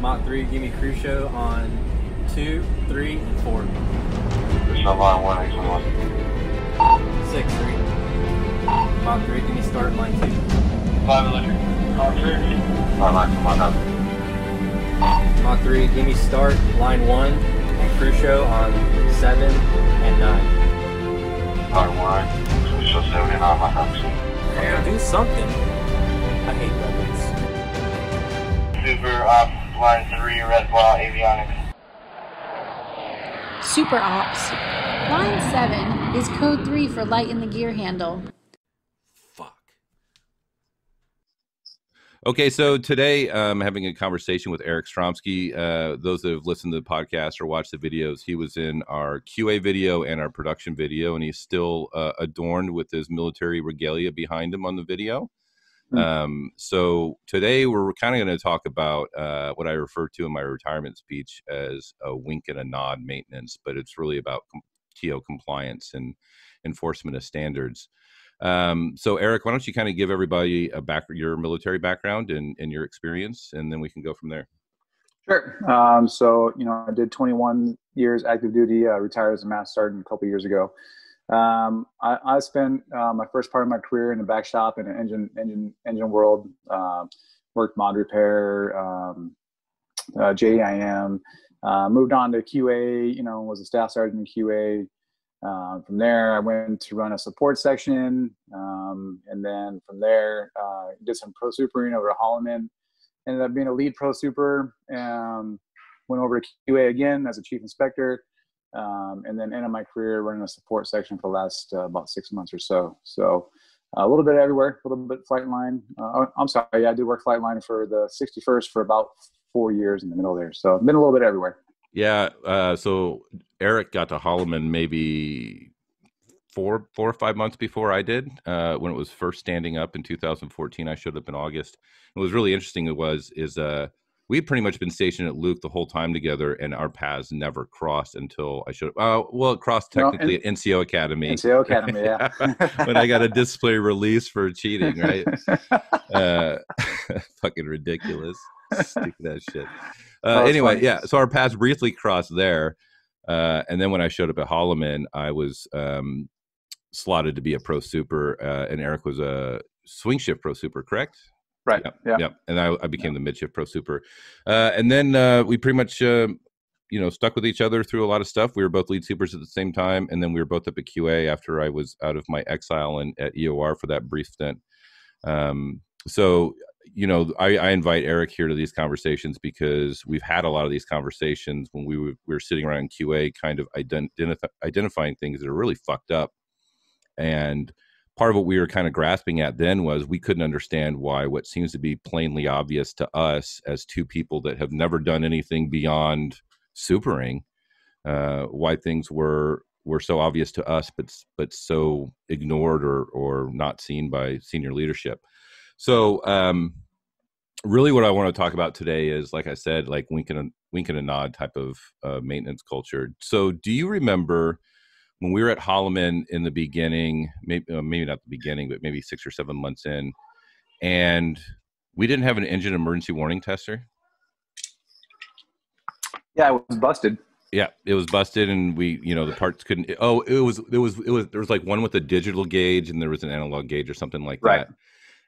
Mach 3, give me crew show on 2, 3, and 4. Show line 1, X 1. 6, 3. Mach 3, give me start line 2. 5 electric. Mach 3. Line line, come on. Mach 3, give me start line 1 and crew show on 7 and 9. Line 1, crew show 79, Mach up. Yeah, do something. I hate weapons. Super ops, line 3, red ball, avionics. Super Ops. Line 7 is code 3 for light in the gear handle. Fuck. Okay, so today I'm having a conversation with Eric Stromski. Uh, those that have listened to the podcast or watched the videos, he was in our QA video and our production video, and he's still uh, adorned with his military regalia behind him on the video. Um, so today we're kind of going to talk about uh, what I refer to in my retirement speech as a wink and a nod maintenance, but it's really about com- TO compliance and enforcement of standards. Um, so Eric, why don't you kind of give everybody a back your military background and, and your experience, and then we can go from there. Sure. Um, so, you know, I did 21 years active duty, uh, retired as a master sergeant a couple years ago. Um, I, I spent uh, my first part of my career in the back shop in an engine engine engine world. Uh, worked mod repair, um, uh, JIM. Uh, moved on to QA. You know, was a staff sergeant in QA. Uh, from there, I went to run a support section, um, and then from there, uh, did some pro supering over at Holloman. Ended up being a lead pro super. Um, went over to QA again as a chief inspector um, and then ended my career running a support section for the last uh, about six months or so. So uh, a little bit everywhere, a little bit flight line. Uh, I'm sorry, yeah, I did work flight line for the 61st for about four years in the middle there. So been a little bit everywhere. Yeah. Uh, so Eric got to Holloman maybe four, four or five months before I did. Uh, when it was first standing up in 2014, I showed up in August. What was really interesting. It was is uh, we had pretty much been stationed at Luke the whole time together, and our paths never crossed until I showed up. Uh, well, it crossed technically well, at NCO Academy. NCO Academy, yeah. when I got a display release for cheating, right? uh, fucking ridiculous. Stupid ass shit. Uh, Oh, anyway, funny. yeah. So our paths briefly crossed there, uh, and then when I showed up at Holloman, I was um, slotted to be a pro super, uh, and Eric was a swing shift pro super, correct? Right. Yep. Yeah. Yep. And I, I became the midshift pro super. Uh, and then uh, we pretty much, uh, you know, stuck with each other through a lot of stuff. We were both lead supers at the same time. And then we were both up at QA after I was out of my exile and at EOR for that brief stint. Um, so, you know, I, I invite Eric here to these conversations because we've had a lot of these conversations when we were, we were sitting around in QA, kind of ident- identifying things that are really fucked up. And part of what we were kind of grasping at then was we couldn't understand why what seems to be plainly obvious to us as two people that have never done anything beyond supering, uh, why things were were so obvious to us, but but so ignored or or not seen by senior leadership. So, um, really, what I want to talk about today is, like I said, like wink and a, wink and a nod type of uh, maintenance culture. So, do you remember? When we were at Holloman in the beginning, maybe uh, maybe not the beginning, but maybe six or seven months in, and we didn't have an engine emergency warning tester. Yeah, I was busted. Yeah, it was busted, and we, you know, the parts couldn't. Oh, it was, it was, it was. There was like one with a digital gauge, and there was an analog gauge or something like Right. that,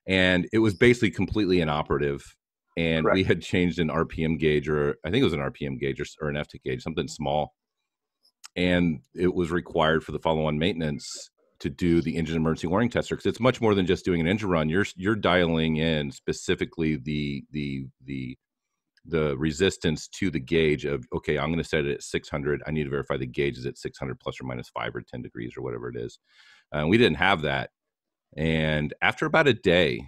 and it was basically completely inoperative. And we had changed an RPM gauge, or I think it was an RPM gauge or, or an FT gauge, something small, and it was required for the follow-on maintenance to do the engine emergency warning tester because it's much more than just doing an engine run. You're you're dialing in specifically the the the the resistance to the gauge of okay, I'm going to set it at 600. I need to verify the gauge is at 600 plus or minus five or 10 degrees or whatever it is. Uh, we didn't have that, and after about a day,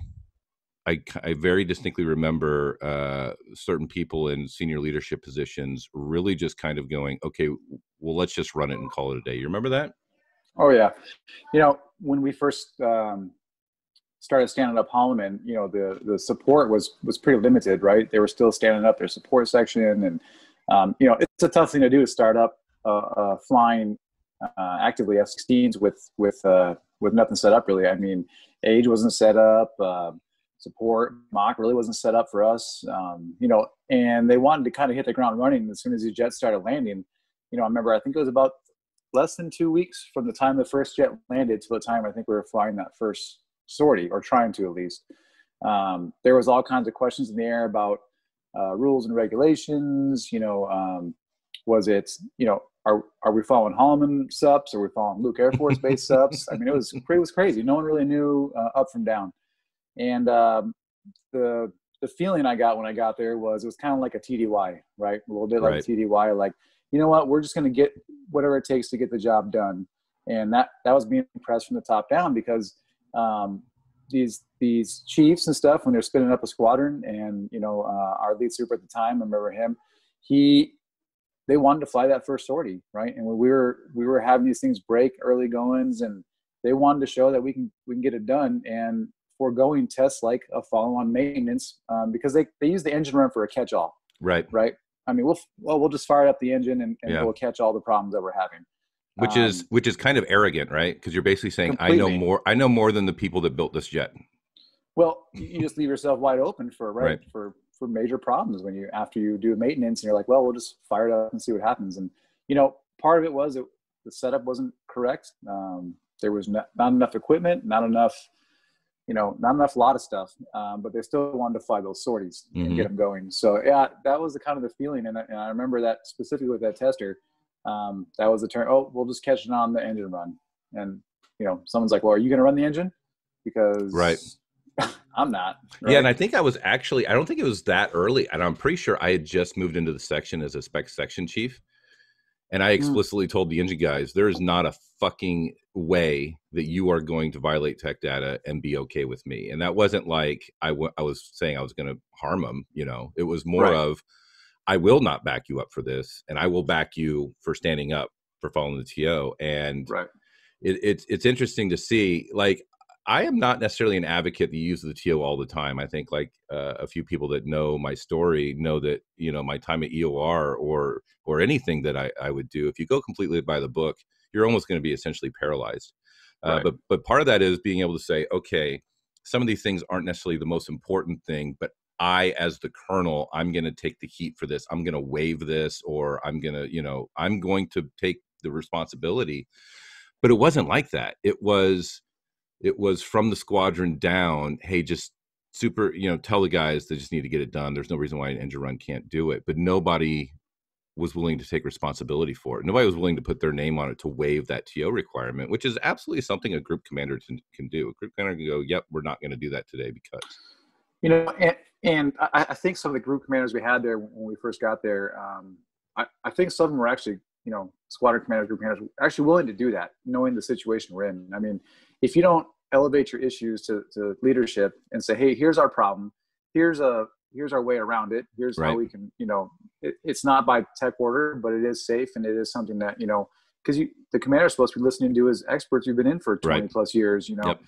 I, I very distinctly remember uh, certain people in senior leadership positions really just kind of going, okay, well, let's just run it and call it a day. You remember that? Oh yeah, you know when we first um, started standing up Holloman, you know the the support was was pretty limited, right? They were still standing up their support section, and um, you know it's a tough thing to do to start up uh, uh, flying uh, actively F-16s with with uh, with nothing set up really. I mean, age wasn't set up, support. Mock really wasn't set up for us, um, you know, and they wanted to kind of hit the ground running as soon as these jets started landing. You know, I remember I think it was about less than two weeks from the time the first jet landed to the time I think we were flying that first sortie, or trying to at least. Um, there was all kinds of questions in the air about uh, rules and regulations. You know, um, was it you know are are we following Holloman subs Are we following Luke Air Force Base subs? I mean, it was it was crazy. No one really knew uh, up from down, and um, the the feeling I got when I got there was it was kind of like a TDY, right? A little bit like Right. a TDY, like you know what, we're just going to get whatever it takes to get the job done, and that that was being impressed from the top down because um, these these chiefs and stuff when they're spinning up a squadron, and you know uh, our lead super at the time, I remember him, he they wanted to fly that first sortie, right? And when we were we were having these things break early goings, and they wanted to show that we can we can get it done and foregoing tests like a follow-on maintenance um, because they they use the engine run for a catch-all, Right. right? I mean, we'll well we'll just fire up the engine and, and Yeah. we'll catch all the problems that we're having. Which is Um, which is kind of arrogant, right? Because you're basically saying I know more. I know more than the people that built this jet. Well, you you just leave yourself wide open for right, Right. for for major problems when you after you do maintenance and you're like, well, we'll just fire it up and see what happens. And you know, part of it was it, the setup wasn't correct. Um, there was not, not enough equipment, not enough, you know, not enough lot of stuff. Um, but they still wanted to fly those sorties Mhm. and get them going. So yeah, that was the kind of the feeling, and I, and I remember that specifically with that tester. Um, that was the turn. Oh, we'll just catch it on the engine run, and you know, someone's like, well, are you going to run the engine? Because Right. I'm not. Yeah, and? I think I was actually. I don't think it was that early, and I'm pretty sure I had just moved into the section as a spec section chief, and I Mm. explicitly told the engine guys, "There is not a fucking way that you are going to violate tech data and be okay with me." And that wasn't like I I was saying I was going to harm them. You know, it was more Right. of, "I will not back you up for this, and I will back you for standing up for following the TO." And right. it, it's it's interesting to see. Like, I am not necessarily an advocate that uses the TO all the time. I think like uh, a few people that know my story know that you know my time at EOR or or anything that I, I would do. If you go completely by the book, you're almost going to be essentially paralyzed. Uh, Right. But but part of that is being able to say, okay, some of these things aren't necessarily the most important thing, but I, as the colonel, I'm going to take the heat for this. I'm going to waive this, or I'm going to, you know, I'm going to take the responsibility. But it wasn't like that. It was, it was from the squadron down. Hey, just super, you know, tell the guys they just need to get it done. There's no reason why an engine run can't do it. But nobody was willing to take responsibility for it. Nobody was willing to put their name on it to waive that TO requirement, which is absolutely something a group commander can, can do. A group commander can go, "Yep, we're not going to do that today because." You know, and, and I, I think some of the group commanders we had there when we first got there, um, I, I think some of them were actually, you know, squadron commanders, group commanders, actually willing to do that, knowing the situation we're in. I mean, if you don't elevate your issues to, to leadership and say, hey, here's our problem, here's a here's our way around it, here's Right. how we can, you know, it, it's not by tech order, but it is safe and it is something that you know, because you the commander is supposed to be listening to his experts who've been in for 20 Right. plus years, you know. Yep.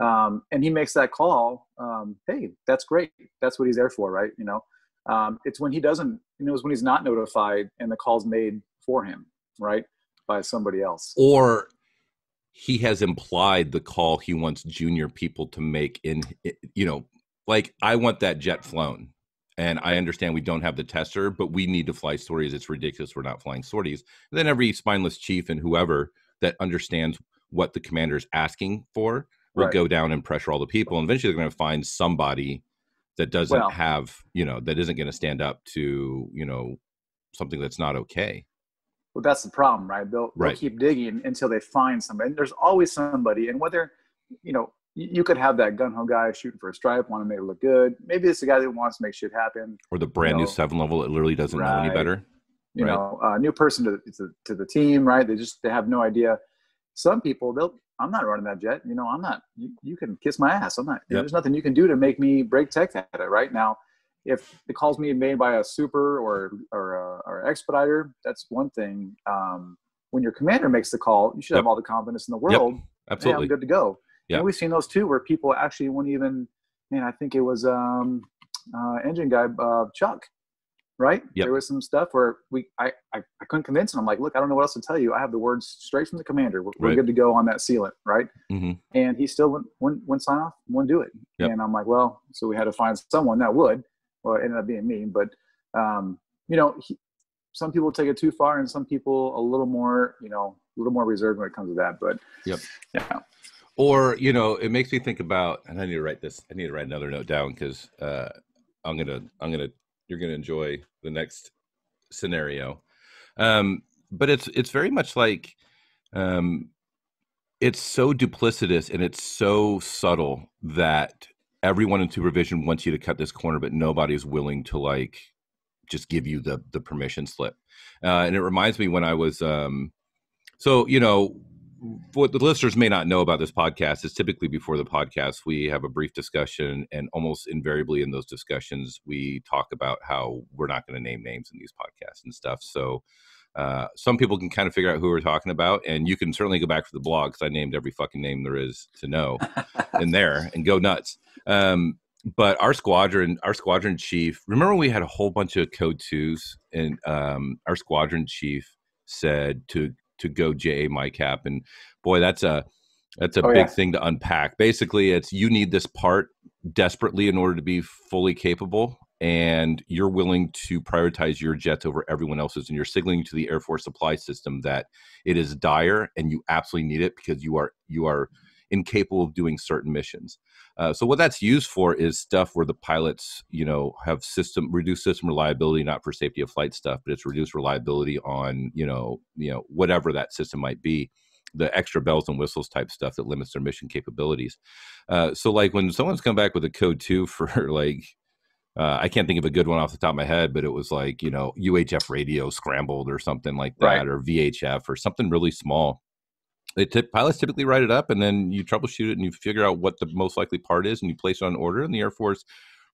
Um, and he makes that call. Um, hey, that's great. That's what he's there for, right? You know, um, it's when he doesn't, you know, it's when he's not notified and the call's made for him, right, by somebody else. Or he has implied the call he wants junior people to make in, you know, like I want that jet flown. And I understand we don't have the tester, but we need to fly sorties. It's ridiculous we're not flying sorties. then every spineless chief and whoever that understands what the commander is asking for will Right. go down and pressure all the people. And eventually they're going to find somebody that doesn't Well- have, you know, that isn't going to stand up to, you know, something that's not okay. Well, that's the problem, right? They'll, they'll keep digging until they find somebody. And there's always somebody. And whether, you know, you, you could have that gun ho guy shooting for a stripe, want to make it look good. Maybe it's the guy that wants to make shit happen. Or the brand new know, seven level that literally doesn't know any better. you Right. know, a new person to, to to the team, right? They just they have no idea. Some people, they'll. I'm not running that jet. You know, I'm not. You, you can kiss my ass. I'm not. Yep. there's nothing you can do to make me break tech data right now. If the call's being made by a super or or a, or expediter, that's one thing. Um, when your commander makes the call, you should Yep. have all the confidence in the world. Hey, Absolutely. I'm good to go. Yeah. And we've seen those too, where people actually won't even. Man, I think it was um, uh, engine guy uh, Chuck. right? Yep. There was some stuff where we I, I, I couldn't convince him. I'm like, look, I don't know what else to tell you. I have the words straight from the commander. We're, we're good to go on that sealant, right? hmm And he still wouldn't, wouldn't, wouldn't sign off, wouldn't do it. Yep. And I'm like, well, so we had to find someone that would. Well, it ended up being me. But, um, you know, he, some people take it too far and some people a little more, you know, a little more reserved when it comes to that. But, Yep. yeah. Or you know, it makes me think about, and I need to write this. I need to write another note down because uh, I'm gonna, I'm gonna, you're gonna enjoy the next scenario. Um, but it's it's very much like, um, it's so duplicitous and it's so subtle that everyone in supervision wants you to cut this corner, but nobody's willing to like just give you the the permission slip. Uh, and it reminds me when I was, um, so you know, what the listeners may not know about this podcast is typically before the podcast we have a brief discussion and almost invariably in those discussions we talk about how we're not going to name names in these podcasts and stuff. So uh, some people can kind of figure out who we're talking about and you can certainly go back to the blog because i named every fucking name there is to know in there and go nuts. Um, but our squadron our squadron chief remember we had a whole bunch of code twos and um, our squadron chief said to to go JA MICAP. And boy, that's a that's a Oh, big yeah. thing to unpack. Basically, it's you need this part desperately in order to be fully capable, and you're willing to prioritize your jets over everyone else's, and you're signaling to the Air Force supply system that it is dire and you absolutely need it because you are you are incapable of doing certain missions. Uh, so what that's used for is stuff where the pilots, you know, have system reduced system reliability, not for safety of flight stuff, but it's reduced reliability on, you know, you know, whatever that system might be, the extra bells and whistles type stuff that limits their mission capabilities. Uh, so like when someone's come back with a code two for like. Uh, I can't think of a good one off the top of my head, but it was like you know UHF radio scrambled or something like that, Right. or VHF or something really small they pilots typically write it up and then you troubleshoot it and you figure out what the most likely part is and you place it on order and the air force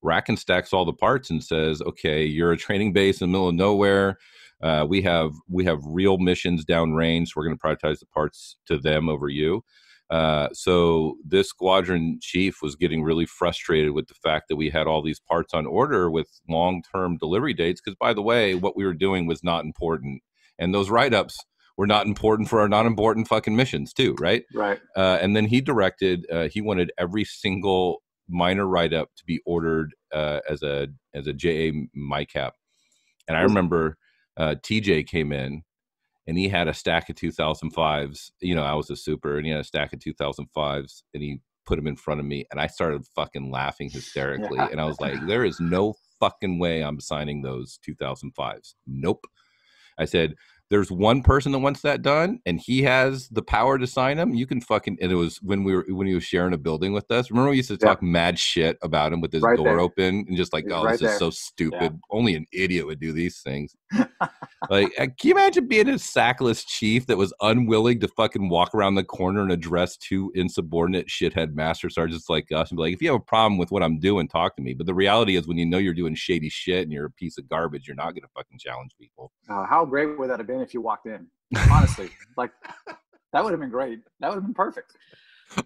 rack and stacks all the parts and says okay you're a training base in the middle of nowhere. Uh, we have we have real missions downrange we're going to prioritize the parts to them over you. Uh, so this squadron chief was getting really frustrated with the fact that we had all these parts on order with long-term delivery dates because by the way what we were doing was not important. And those write-ups were not important for our non-important fucking missions too, right? Right. Uh, and then he directed, uh, he wanted every single minor write-up to be ordered uh, as a as a JA MICAP. And I remember uh, TJ came in and he had a stack of 2005s. You know, I was a super, and he had a stack of 2005s, and he put them in front of me, and I started fucking laughing hysterically. Yeah. And I was like, "There is no fucking way I'm signing those 2005s. Nope." I said, "There's one person that wants that done, and he has the power to sign them. You can fucking." And it was when we were when he was sharing a building with us. Remember, we used to Yeah. talk mad shit about him with his Right door there. open and just like, He's "Oh, right this is so stupid. Only an idiot would do these things." like, uh, can you imagine being a sackless chief that was unwilling to fucking walk around the corner and address two insubordinate shithead master sergeants like us and be like, if you have a problem with what I'm doing, talk to me. But the reality is, when you know you're doing shady shit and you're a piece of garbage, you're not going to fucking challenge people. Uh, how great would that have been if you walked in? Honestly, like that would have been great. That would have been perfect.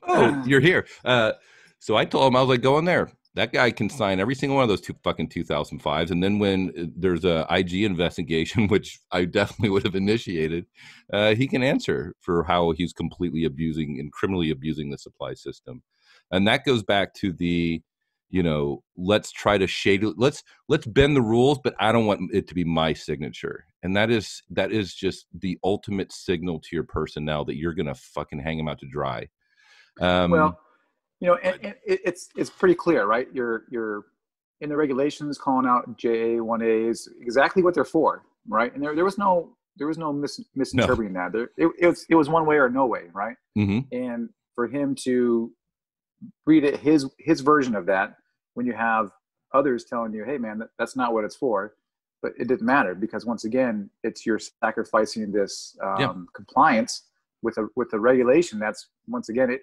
oh, you're here. Uh, so I told him, I was like, go in there. That guy can sign every single one of those two fucking 2005s. And then when uh, there's a IG investigation, which I definitely would have initiated, uh, he can answer for how he's completely abusing and criminally abusing the supply system. And that goes back to the, you know, let's try to shade, let's let's bend the rules, but I don't want it to be my signature. And that is that is just the ultimate signal to your personnel that you're gonna fucking hang them out to dry. Um, well, you know, and, and it's it's pretty clear, right? You're you're in the regulations calling out JA one A's exactly what they're for, right? And there there was no there was no mis, misinterpreting that. There it, it was it was one way or no way, right? mhm. And for him to read it his his version of that when you have others telling you, hey man, that, that's not what it's for. But it didn't matter because once again, it's you're sacrificing this um, Yeah. compliance with a with the regulation. That's once again it.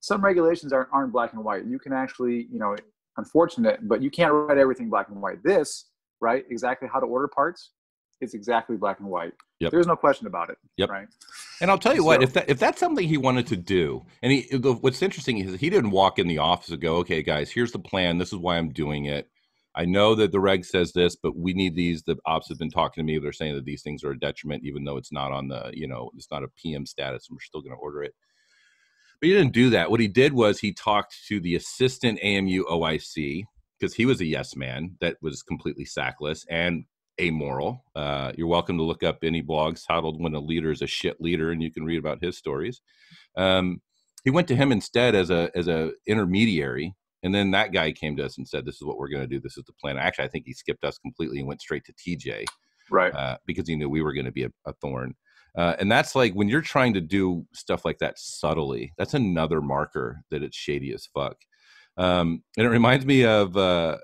Some regulations aren't aren't black and white. You can actually, you know, unfortunate, but you can't write everything black and white. This, right, exactly how to order parts, is exactly black and white. Yep. There's no question about it. Yep. Right. And I'll tell you what, if that if that's something he wanted to do, and he the, what's interesting is he didn't walk in the office and go, "Okay, guys, here's the plan. This is why I'm doing it. I know that the reg says this, but we need these. The ops have been talking to me. They're saying that these things are a detriment, even though it's not on the, you know, it's not a PM status, and we're still going to order it. But he didn't do that. What he did was he talked to the assistant AMU OIC because he was a yes man that was completely sackless and amoral. Uh, you're welcome to look up any blogs titled "When a Leader is a Shit Leader," and you can read about his stories. Um, he went to him instead as a as a intermediary, and then that guy came to us and said, "This is what we're going to do. This is the plan." Actually, I think he skipped us completely and went straight to TJ, right? Uh, because he knew we were going to be a, a thorn. Uh, and that's like when you're trying to do stuff like that subtly. That's another marker that it's shady as fuck. Um, and it reminds me of uh,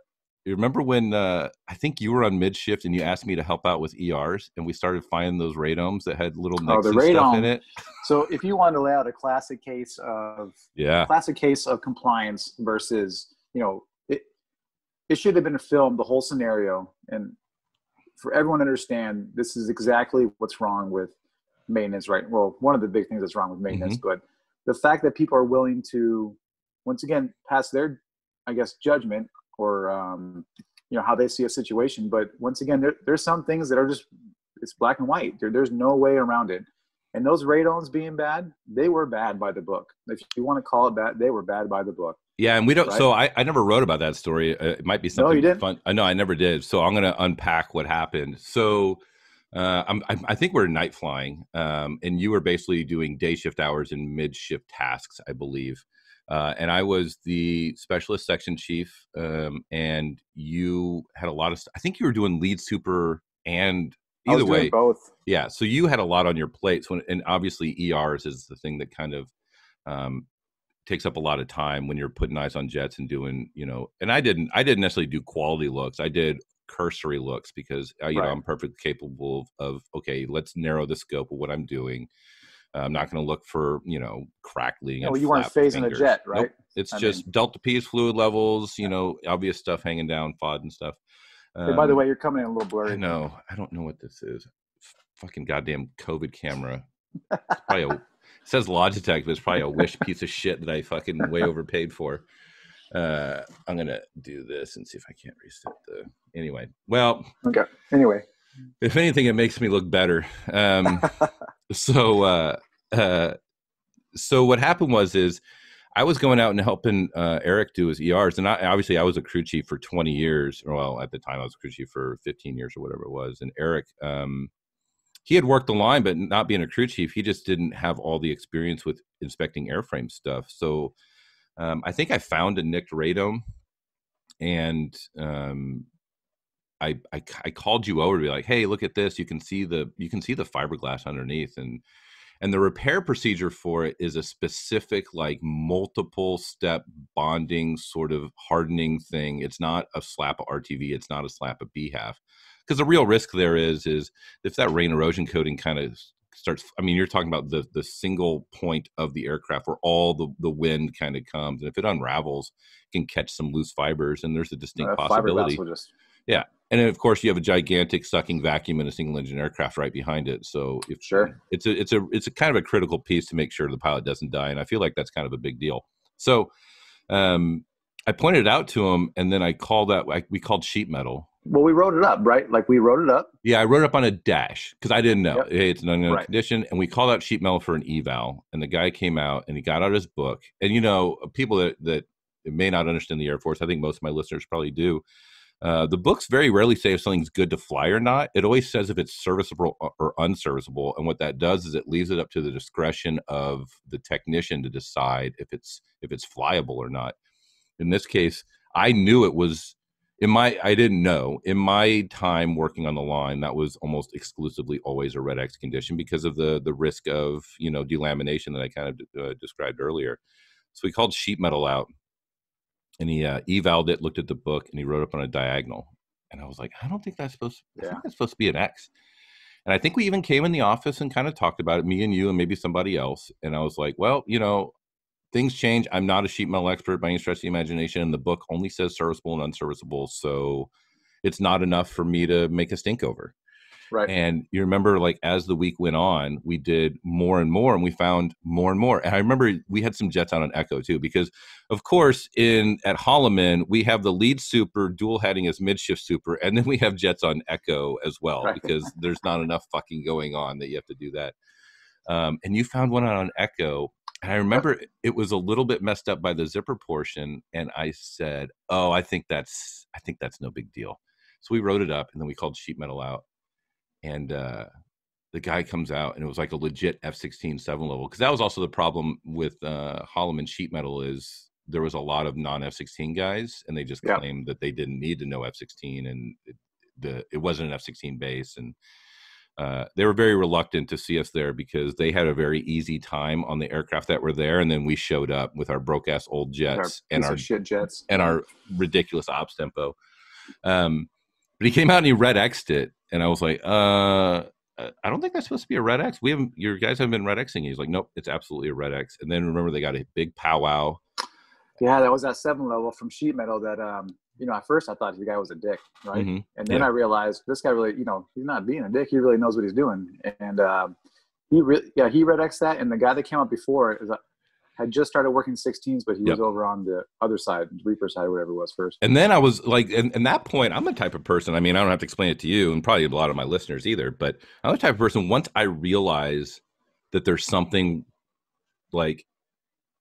remember when uh, I think you were on mid shift and you asked me to help out with ERs, and we started finding those radomes that had little oh, and stuff in it. So if you want to lay out a classic case of yeah, classic case of compliance versus you know it, it should have been filmed the whole scenario and for everyone to understand this is exactly what's wrong with maintenance, right? Well, one of the big things that's wrong with maintenance, mm-hmm. but the fact that people are willing to once again pass their I guess judgment or um, you know how they see a situation. But once again, there, there's some things that are just it's black and white. There, there's no way around it. And those radomes being bad, they were bad by the book. If you want to call it that, they were bad by the book. Yeah, and we don't. Right? So I, I never wrote about that story. Uh, it might be something no, you didn't? fun. I uh, know I never did. So I'm going to unpack what happened. So uh, I'm, I think we're night flying, um, and you were basically doing day shift hours and mid shift tasks, I believe. Uh, and I was the specialist section chief, um, and you had a lot of. I think you were doing lead super and either way, both. Yeah, so you had a lot on your plate. So, and obviously, ERs is the thing that kind of um, takes up a lot of time when you're putting eyes on jets and doing, you know. And I didn't, I didn't necessarily do quality looks. I did cursory looks because uh, you right. know I'm perfectly capable of, of okay, let's narrow the scope of what I'm doing I'm not going to look for you know crackling. No, you weren't phasing fingers. a jet, right? Nope. It's I just mean, delta P's fluid levels, you know, obvious stuff hanging down, FOD and stuff. Um, hey, by the um, way, you're coming in a little blurry. No, I don't know what this is. Fucking goddamn COVID camera. It's probably a, it says Logitech, but it's probably a Wish piece of shit that I fucking way overpaid for. Uh, I'm gonna do this and see if I can't reset the. Anyway, well. Okay. Anyway. If anything, it makes me look better. Um, so uh, uh, so what happened was is I was going out and helping uh, Eric do his ERs, and I, obviously I was a crew chief for 20 years. Well, at the time I was a crew chief for 15 years or whatever it was. And Eric, um, he had worked the line, but not being a crew chief, he just didn't have all the experience with inspecting airframe stuff. So um, I think I found a nicked radome, and um, I, I, I called you over to be like, hey, look at this. You can see the you can see the fiberglass underneath, and and the repair procedure for it is a specific like multiple step bonding sort of hardening thing. It's not a slap of RTV. It's not a slap of BHAF. Because the real risk there is is if that rain erosion coating kind of starts i mean you're talking about the the single point of the aircraft where all the the wind kind of comes and if it unravels it can catch some loose fibers and there's a distinct uh, possibility just... yeah and of course you have a gigantic sucking vacuum in a single engine aircraft right behind it. So if sure. it's a it's a it's a kind of a critical piece to make sure the pilot doesn't die and i feel like that's kind of a big deal. So um i pointed it out to him and then i called that we called sheet metal. Well we wrote it up right? Like we wrote it up? Yeah i wrote it up on a dash because i didn't know. Yep. hey it's an unknown right. condition and we called out sheet metal for an eval and the guy came out and he got out his book. And you know people that that may not understand the air force i think most of my listeners probably do uh, the books very rarely say if something's good to fly or not. It always says if it's serviceable or unserviceable. And what that does is it leaves it up to the discretion of the technician to decide if it's if it's flyable or not. In this case, I knew it was in my I didn't know in my time working on the line that was almost exclusively always a red X condition because of the the risk of you know delamination that I kind of uh, described earlier. So we called sheet metal out and he uh, evaled it, looked at the book, and he wrote up on a diagonal. And I was like, I don't think that's supposed. To, yeah. I think that's supposed to be an X. And I think we even came in the office and kind of talked about it, me and you and maybe somebody else. And I was like, well, you know, things change. I'm not a sheet metal expert by any stretch of the imagination, and the book only says serviceable and unserviceable, so it's not enough for me to make a stink over. Right. And you remember, like, as the week went on, we did more and more, and we found more and more. And I remember we had some jets out on Echo too, because, of course, in at Holloman we have the lead super dual heading as midshift super, and then we have jets on Echo as well, Right. because there's not enough fucking going on that you have to do that. Um, and you found one out on Echo, and I remember it was a little bit messed up by the zipper portion, and I said, "Oh, I think that's I think that's no big deal." So we wrote it up, and then we called sheet metal out, and uh, the guy comes out, and it was like a legit F-16 seven level because that was also the problem with uh, Holloman sheet metal is there was a lot of non F-16 guys, and they just Yeah. claimed that they didn't need to know F-16, and it, the it wasn't an F-16 base, and uh, they were very reluctant to see us there because they had a very easy time on the aircraft that were there, and then we showed up with our broke ass old Our jets and piece our shit jets. and our ridiculous ops tempo. Um, but he came out and he red X'd it, and I was like, uh, I don't think that's supposed to be a red X. We haven't, your guys haven't been red Xing. He's like, nope, it's absolutely a red X. And then remember they got a big powwow. Yeah, that was that seven level from sheet metal that um you know at first I thought the guy was a dick, right? Mhm. And then Yeah. I realized this guy really, you know, he's not being a dick. He really knows what he's doing. And um, he really, yeah, he red X that. And the guy that came out before is, uh, had just started working 16s, but he was over on the other side, Reaper side, whatever it was first. And then I was like, and, and that point, I'm the type of person. I mean, I don't have to explain it to you, and probably a lot of my listeners either. But I'm the type of person. Once I realize that there's something like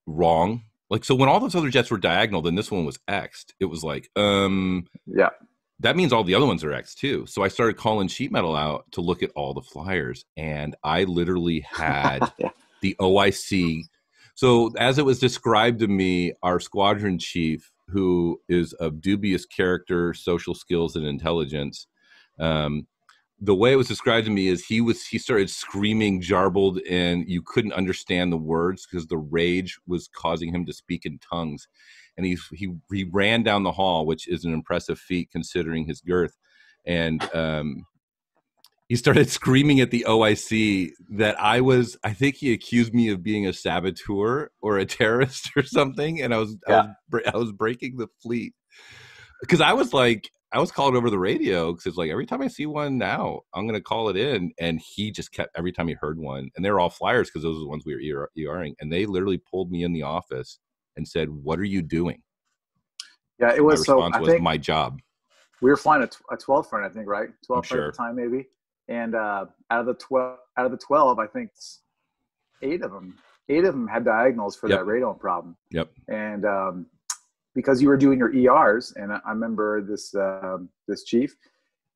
wrong, like so, when all those other jets were diagonal, then this one was X'd. It was like, um, Yeah, that means all the other ones are X too. So I started calling sheet metal out to look at all the flyers, and I literally had yeah, the OIC. So as it was described to me, our squadron chief, who is of dubious character, social skills, and intelligence, um, the way it was described to me is he was he started screaming jarbled and you couldn't understand the words because the rage was causing him to speak in tongues. And he he he ran down the hall which is an impressive feat considering his girth. And um he started screaming at the OIC that I was I think he accused me of being a saboteur or a terrorist or something and I was I was, I was breaking the fleet because I was like I was calling over the radio because it's like every time I see one now, I'm gonna call it in, and he just kept every time he heard one, and they were all flyers because those are the ones we were ER, ERing, and they literally pulled me in the office and said, "What are you doing?" yeah. It My was so. response I was, think "My job." we were flying a, 12 front, I think, right? 12 front sure. at the time, maybe. And uh, out of the 12, out of the 12, I think eight of them, eight of them had diagonals for Yep. that radome problem. Yep. And um, because you were doing your ERs, and I, I remember this um, this chief,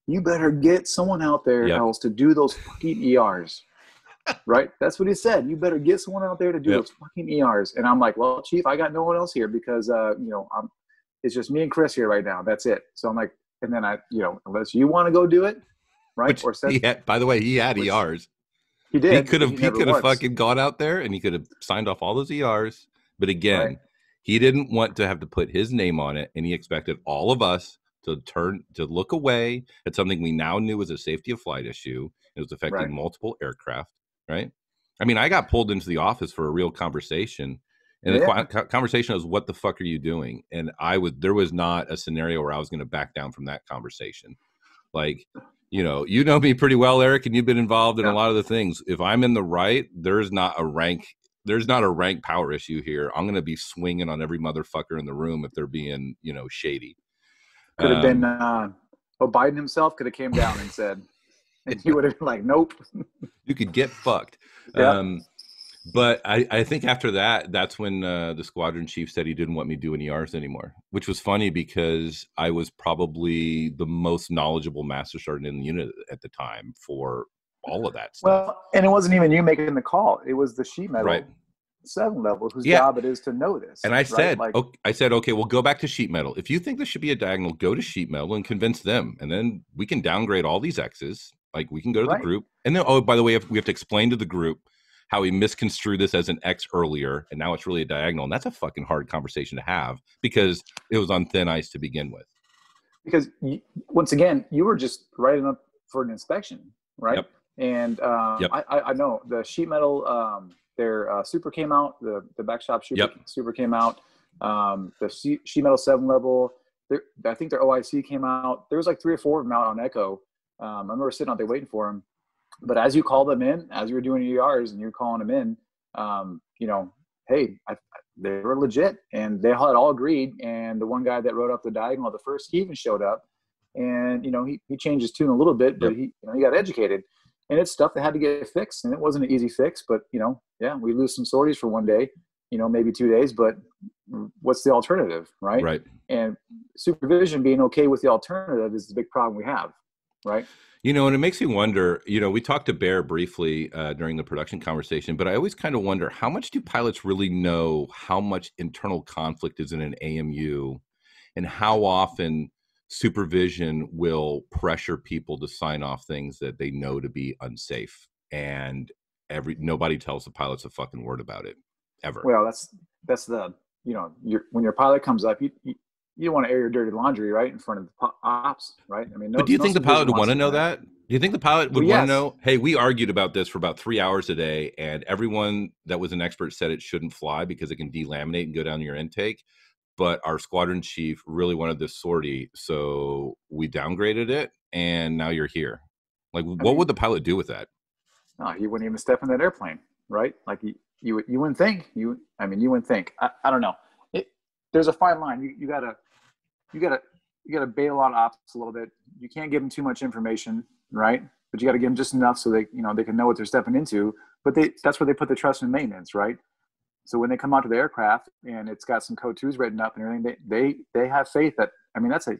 you better get someone out there Yep. else to do those fucking ERs. right? That's what he said. You better get someone out there to do Yep. those fucking ERs. And I'm like, well, chief, I got no one else here because uh, you know, I'm it's just me and Chris here right now. That's it. So I'm like, and then I, you know, unless you want to go do it, right? Which or had, by the way, he had Which- ERs. he did. He could have he never could have fucking gone out there and he could have signed off all those ERs. But again, Right. he didn't want to have to put his name on it, and he expected all of us to turn to look away at something we now knew was a safety of flight issue. It was affecting Right. multiple aircraft, right? I mean, I got pulled into the office for a real conversation, and the Yeah. qu- co- conversation was, "What the fuck are you doing?" And I was there was not a scenario where I was going to back down from that conversation. Like, you know, you know me pretty well, Eric, and you've been involved in Yeah. a lot of the things. If I'm in the right, there's not a rank. There's not a rank power issue here. I'm going to be swinging on every motherfucker in the room if they're being, you know, shady. could have been Um, uh, oh Biden himself could have came down and said, and he would have been like, nope. you could get fucked. Yeah. Um, but I, I think after that, that's when uh, the squadron chief said he didn't want me doing ERs anymore, which was funny because I was probably the most knowledgeable master sergeant in the unit at the time for all of that stuff. Well, and it wasn't even you making the call. It was the sheet metal Right. seven level whose Yeah. job it is to know this. And I right? said, like, okay, I said, okay, well, go back to sheet metal. If you think this should be a diagonal, go to sheet metal and convince them, and then we can downgrade all these X's. Like we can go to Right. the group, and then oh, by the way, if we have to explain to the group how we misconstrued this as an X earlier, and now it's really a diagonal, and that's a fucking hard conversation to have because it was on thin ice to begin with. because you, once again, you were just writing up for an inspection, right? Yep. And um, Yep. I, I, I know the sheet metal, um, their uh, super came out, the the backshop super, Yep. super came out, um, the sheet, metal seven level. I think their OIC came out. There was like three or four of them out on Echo, Um, I remember sitting out there waiting for them. But as you call them in, as you're doing your ERs and you're calling them in, um, you know, hey, I, they were legit and they had all agreed. And the one guy that wrote up the diagonal the first, he even showed up and, you know, he, he changed his tune a little bit, but yep. he, you know, he got educated and it's stuff that had to get fixed and it wasn't an easy fix, but you know, yeah, we lose some sorties for one day, you know, maybe two days, but what's the alternative? Right. Right. And supervision being okay with the alternative is the big problem we have. Right. You know, and it makes me wonder. You know, we talked to Bear briefly uh, during the production conversation, but I always kind of wonder how much do pilots really know how much internal conflict is in an AMU, and how often supervision will pressure people to sign off things that they know to be unsafe, and every nobody tells the pilots a fucking word about it ever. Well, that's that's the you know, when your pilot comes up, you, you you want to air your dirty laundry right in front of the ops, right? I mean, no, but do you no think the pilot would want to know that? Do you think the pilot would well, yes. want to know? Hey, we argued about this for about three hours a day, and everyone that was an expert said it shouldn't fly because it can delaminate and go down your intake. But our squadron chief really wanted this sortie, so we downgraded it, and now you're here. Like, I what mean, would the pilot do with that? No, he wouldn't even step in that airplane, right? Like, you you, you wouldn't think you. I mean, you wouldn't think. I, I don't know. It, there's a fine line. You you gotta you gotta you gotta bail out ops a little bit. You can't give them too much information, right? But you got to give them just enough so they you know they can know what they're stepping into. But they that's where they put the trust in maintenance, right? So when they come out to the aircraft and it's got some code twos written up and everything, they they they have faith that I mean that's a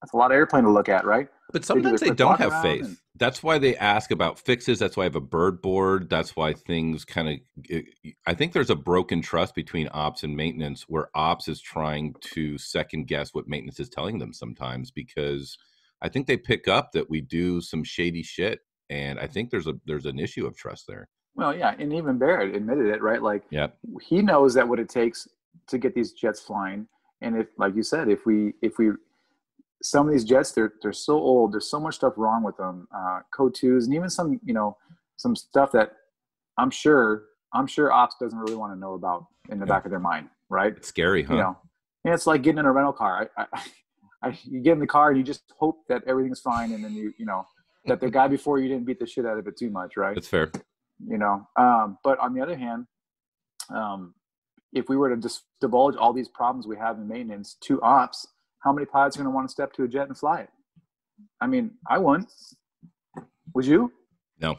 that's a lot of airplane to look at, right? But sometimes they, do they don't have faith. And, that's why they ask about fixes. That's why I have a bird board. That's why things kind of. Eh, I think there's a broken trust between ops and maintenance, where ops is trying to second guess what maintenance is telling them sometimes because I think they pick up that we do some shady shit, and I think there's a there's an issue of trust there. Well, yeah, and even Barrett admitted it, right? Like, yeah, he knows that what it takes to get these jets flying, and if, like you said, if we if we some of these jets they're they're so old there's so much stuff wrong with them uh, code twos and even some you know some stuff that i'm sure i'm sure ops doesn't really want to know about in the yeah. back of their mind right? It's scary huh? you know and it's like getting in a rental car I, I, I, you get in the car and you just hope that everything's fine and then you you know that the guy before you didn't beat the shit out of it too much right? That's fair. You know um, but on the other hand um, if we were to just divulge all these problems we have in maintenance to ops how many pilots are going to want to step to a jet and fly it? I mean, I wouldn't. Would you? No.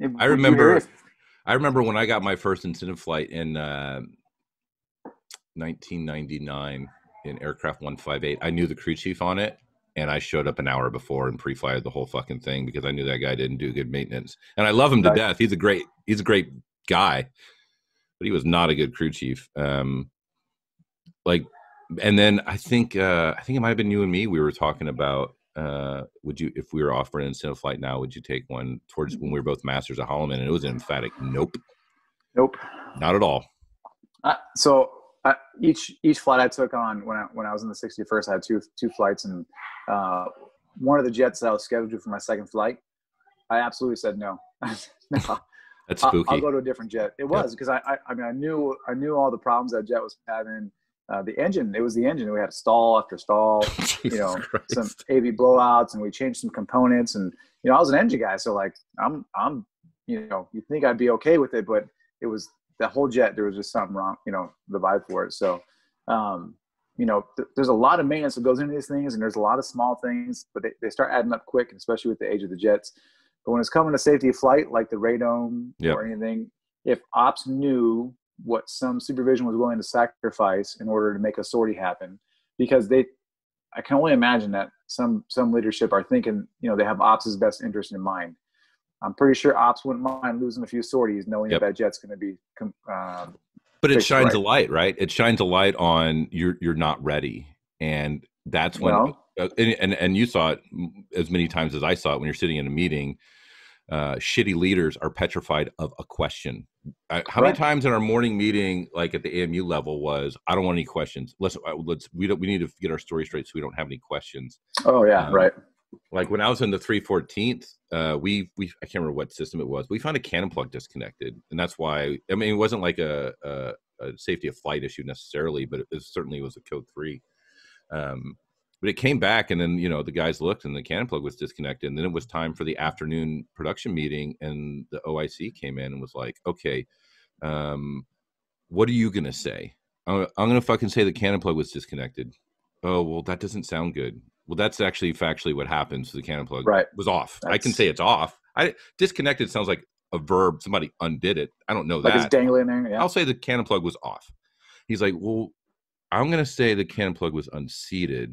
If, I remember. I remember when I got my first incentive flight in uh, 1999 in aircraft 158. I knew the crew chief on it, and I showed up an hour before and pre-fired the whole fucking thing because I knew that guy didn't do good maintenance. And I love him to right. death. He's a great. He's a great guy, but he was not a good crew chief. Um, like and then I think uh, I think it might have been you and me. We were talking about uh, would you if we were offering an incentive flight now, would you take one towards when we were both masters of Holloman? And it was an emphatic nope, nope, not at all. Uh, so uh, each each flight I took on when I when I was in the 61st, I had two two flights, and uh, one of the jets that I was scheduled for my second flight, I absolutely said no. no. That's spooky. I'll, I'll, go to a different jet. It was because I, I I mean I knew I knew all the problems that jet was having uh, the engine, it was the engine. We had stall after stall, you know, Christ. some AV blowouts, and we changed some components. And you know, I was an engine guy, so like, I'm, I'm, you know, you think I'd be okay with it, but it was the whole jet. There was just something wrong, you know, the vibe for it. So, um, you know, th- there's a lot of maintenance that goes into these things, and there's a lot of small things, but they, they start adding up quick, especially with the age of the jets. But when it's coming to safety of flight, like the radome yep. or anything, if ops knew what some supervision was willing to sacrifice in order to make a sortie happen because they i can only imagine that some some leadership are thinking you know they have ops's best interest in mind i'm pretty sure ops wouldn't mind losing a few sorties knowing yep. that that jet's going to be um, but it shines right. a light right it shines a light on you're you're not ready and that's when well, uh, and, and and you saw it as many times as i saw it when you're sitting in a meeting uh, shitty leaders are petrified of a question. I, how many times in our morning meeting, like at the AMU level, was I don't want any questions. Let's uh, let's we don't we need to get our story straight so we don't have any questions. Oh yeah, um, right. Like when I was in the 314th, uh, we we I can't remember what system it was. We found a cannon plug disconnected, and that's why. I mean, it wasn't like a, a, a safety of flight issue necessarily, but it, it certainly was a code three. Um, but it came back and then you know the guys looked and the cannon plug was disconnected and then it was time for the afternoon production meeting and the oic came in and was like okay um what are you gonna say i'm, I'm gonna fucking say the cannon plug was disconnected oh well that doesn't sound good well that's actually factually what happens the cannon plug Right. was off i can say it's off i disconnected sounds like a verb somebody undid it i don't know Like that it's dangling there. Yeah. I'll say the cannon plug was off. He's like, well, I'm gonna say the cannon plug was unseated,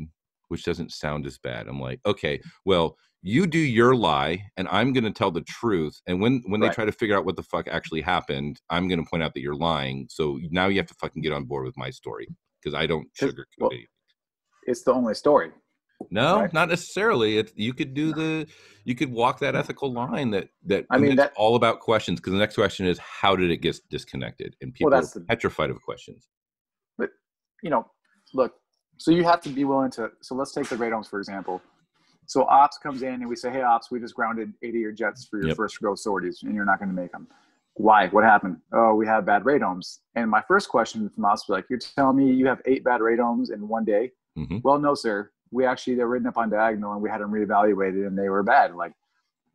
which doesn't sound as bad. I'm like, okay, well, you do your lie, and I'm gonna tell the truth. And when when they Right. try to figure out what the fuck actually happened, I'm gonna point out that you're lying. So now you have to fucking get on board with my story because I don't sugarcoat well, it. It's the only story. No, right. not necessarily. It, you could do the, you could walk that ethical line that that. I mean, and it's that- all about questions because the next question is how did it get disconnected? And people that's are the- petrified of questions. But you know, look, so you have to be willing to. So let's take the radomes for example. So ops comes in and we say, "Hey, ops, we just grounded 80 of your jets for your Yep. first growth sorties, and you're not going to make them." Why? What happened? Oh, we have bad radomes. And my first question from ops was like, "You're telling me you have eight bad radomes in one day?" Mhm. Well, no, sir. We actually they're written up on diagonal, and we had them reevaluated, and they were bad. Like,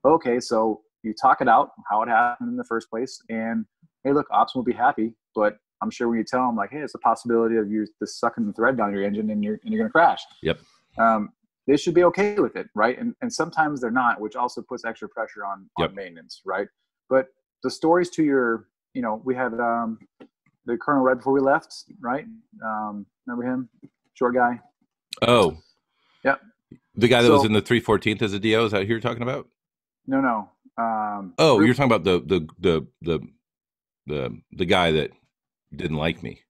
okay, so you talk it out how it happened in the first place, and hey, look, ops will be happy, but I'm sure when you tell them like, hey, it's a possibility of you just sucking the thread down your engine and you're and you're gonna crash. Yep. Um, they should be okay with it, right? And and sometimes they're not, which also puts extra pressure on Yep. on maintenance, right? But the stories to your, you know, we had um, the colonel right before we left, right? Um, remember him, short guy. Oh, Yep. The guy that was in the 314th as a DO is that who you're talking about? No, no. Um, Oh, you're talking about the the the the the the guy that didn't like me.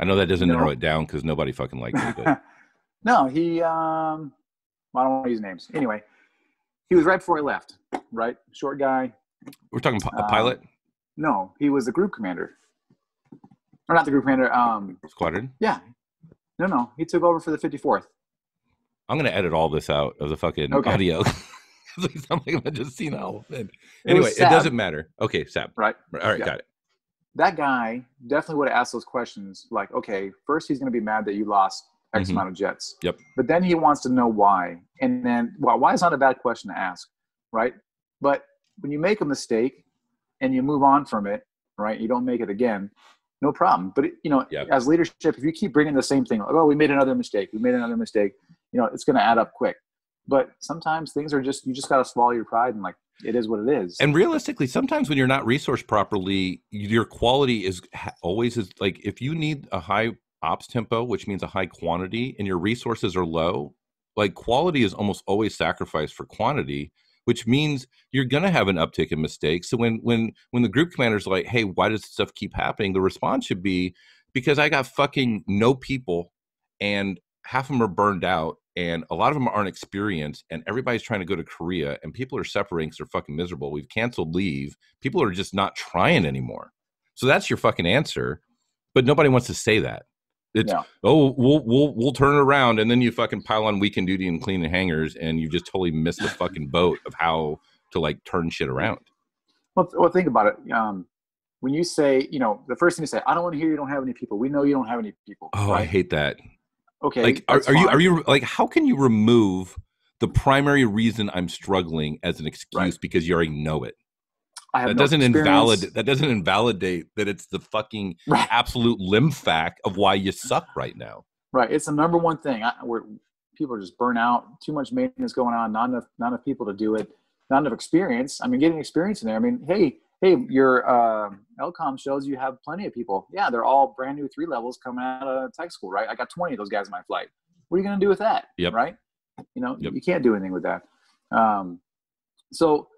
I know that doesn't No. narrow it down because nobody fucking liked me. But no, he. Um, I don't want to use names. Anyway, he was right before I left. Right, short guy. we're talking a Um, pilot No, he was the group commander. Or not the group commander. Um, squadron. yeah. No, no, he took over for the 54th. I'm gonna edit all this out of the fucking Okay. audio. I'm just seeing how. It was Anyway, it Sab, doesn't matter. Okay, Sab. Right. All right, Yeah. got it. That guy definitely would have asked those questions. Like, okay, first he's going to be mad that you lost X Mhm. amount of jets. Yep. But then he wants to know why. And then, well, why is not a bad question to ask, right? But when you make a mistake and you move on from it, right? You don't make it again. No problem. But you know, Yep. as leadership, if you keep bringing the same thing, like, oh, we made another mistake, we made another mistake, you know, it's going to add up quick. But sometimes things are just you just got to swallow your pride and like it is what it is. And realistically, sometimes when you're not resourced properly, your quality is always is like if you need a high ops tempo, which means a high quantity, and your resources are low, like quality is almost always sacrificed for quantity, which means you're gonna have an uptick in mistakes. So when when when the group commander's like, "Hey, why does this stuff keep happening?" The response should be, "Because I got fucking no people, and half of them are burned out." And a lot of them aren't experienced, and everybody's trying to go to Korea, and people are separating because they're fucking miserable. We've canceled leave. People are just not trying anymore. So that's your fucking answer. But nobody wants to say that. It's Yeah. oh we'll we'll we'll turn it around, and then you fucking pile on weekend duty and cleaning hangers, and you just totally missed the fucking boat of how to like turn shit around. Well, well, think about it. Um, when you say, you know, the first thing you say, I don't want to hear you don't have any people. We know you don't have any people. Oh, I hate that. Okay. like are, are you are you like how can you remove the primary reason i'm struggling as an excuse Right. because you already know it I have that no doesn't experience. invalidate that doesn't invalidate that it's the fucking Right. absolute limb fact of why you suck right now Right. It's the number one thing. I, where people are just burnt out. Too much maintenance going on. Not enough. Not enough people to do it. Not enough experience. I mean, getting experience in there. I mean, hey, hey, your uh, LCOM shows you have plenty of people. Yeah, they're all brand new three levels coming out of tech school, right? I got 20 of those guys in my flight. What are you going to do with that? Yep. Right. You know, Yep. you can't do anything with that. Um, so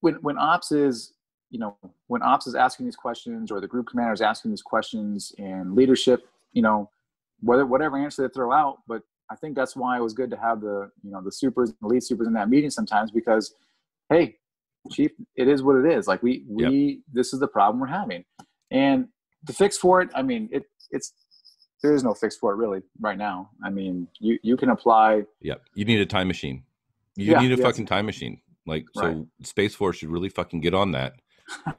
when when ops is you know when ops is asking these questions or the group commander is asking these questions and leadership you know whether whatever answer they throw out but i think that's why it was good to have the you know the supers and the lead supers in that meeting sometimes because hey chief it is what it is. Like we we this is the problem we're having. And the fix for it i mean it it's there is no fix for it really right now. I mean you you can apply yep. You need a time machine. You Yeah, need a yes. fucking time machine. Like so Right. space force should really fucking get on that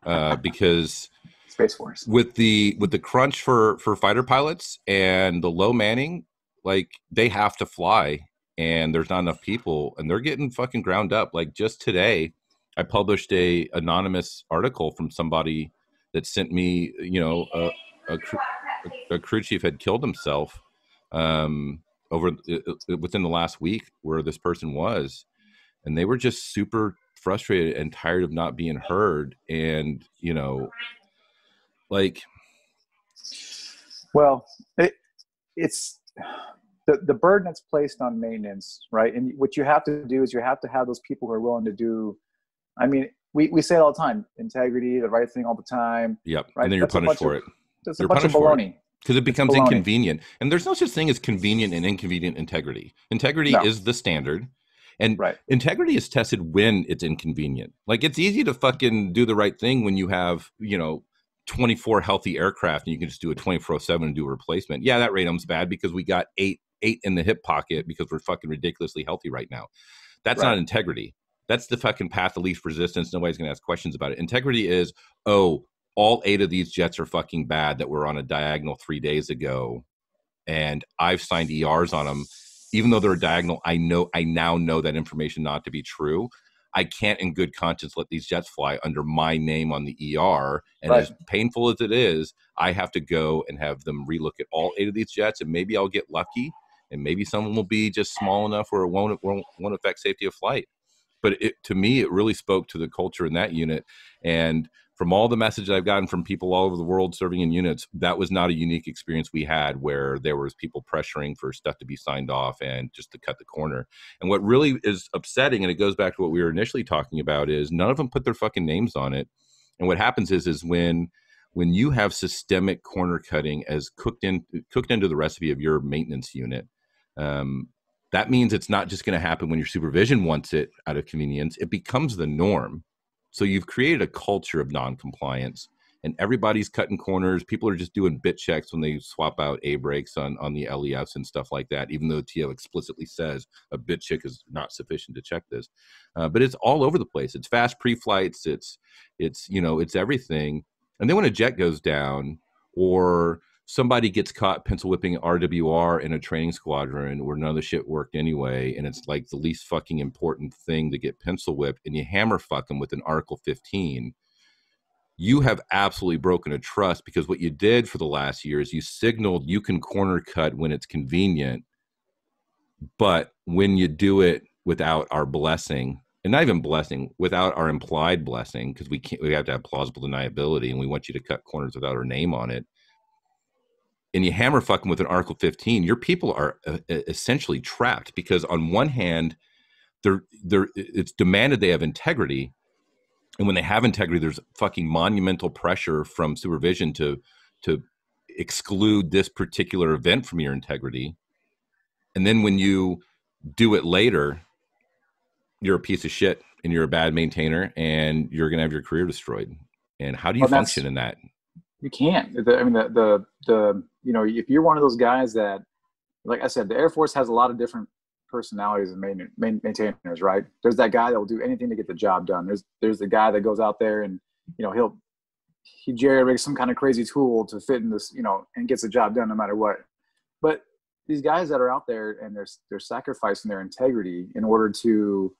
uh because space force. with the with the crunch for for fighter pilots and the low manning like they have to fly and there's not enough people and they're getting fucking ground up. Like just today i published a anonymous article from somebody that sent me you know a, a, a crew chief had killed himself um, over uh, uh, within the last week where this person was. And they were just super frustrated and tired of not being heard and you know like well it, it's the, the burden that's placed on maintenance right? And what you have to do is you have to have those people who are willing to do i mean we, we say it all the time integrity the right thing all the time yep right? and then you're That's punished for of- it. that's You're a bunch of punished for it. baloney. Because it becomes inconvenient. And there's no such thing as convenient and inconvenient integrity. Integrity No. is the standard. And right. integrity is tested when it's inconvenient. Like it's easy to fucking do the right thing when you have you know 24 healthy aircraft and you can just do a 24 7 and do a replacement. Yeah that radome's bad because we got eight eight in the hip pocket because we're fucking ridiculously healthy right now. That's not integrity that's the fucking path of least resistance. Nobody's gonna ask questions about it. Integrity is oh all eight of these jets are fucking bad that were on a diagonal three days ago and i've signed ers on them even though they're a diagonal i know i now know that information not to be true. I can't in good conscience let these jets fly under my name on the er and Right. as painful as it is i have to go and have them relook at all eight of these jets and maybe i'll get lucky and maybe someone will be just small enough where it won't, won't, won't affect safety of flight but it, to me it really spoke to the culture in that unit and from all the messages I've gotten from people all over the world serving in units, that was not a unique experience we had where there was people pressuring for stuff to be signed off and just to cut the corner. And what really is upsetting, and it goes back to what we were initially talking about, is none of them put their fucking names on it. And what happens is, is when when you have systemic corner cutting as cooked in cooked into the recipe of your maintenance unit, um, that means it's not just going to happen when your supervision wants it out of convenience. It becomes the norm. So you've created a culture of non-compliance, and everybody's cutting corners. People are just doing bit checks when they swap out A brakes on on the LEFs and stuff like that. Even though TO explicitly says a bit check is not sufficient to check this, uh, but it's all over the place. It's fast pre-flights. It's it's you know it's everything. And then when a jet goes down, or somebody gets caught pencil whipping RWR in a training squadron where none of the shit worked anyway, and it's like the least fucking important thing to get pencil whipped, and you hammer fuck them with an Article 15, you have absolutely broken a trust because what you did for the last year is you signaled you can corner cut when it's convenient, but when you do it without our blessing, and not even blessing, without our implied blessing, because we can't, we have to have plausible deniability, and we want you to cut corners without our name on it and you hammer fucking with an Article 15, your people are uh, essentially trapped because on one hand, they're they're it's demanded they have integrity, and when they have integrity, there's fucking monumental pressure from supervision to to exclude this particular event from your integrity, and then when you do it later, you're a piece of shit and you're a bad maintainer and you're gonna have your career destroyed. And how do you Well, function in that? You can't. I mean the, the the you know if you're one of those guys that like i said the air force has a lot of different personalities and main, main, maintainers right? There's that guy that will do anything to get the job done. There's there's the guy that goes out there and you know he'll he jerry rigs some kind of crazy tool to fit in this you know and gets the job done no matter what. But these guys that are out there and they're they're sacrificing their integrity in order to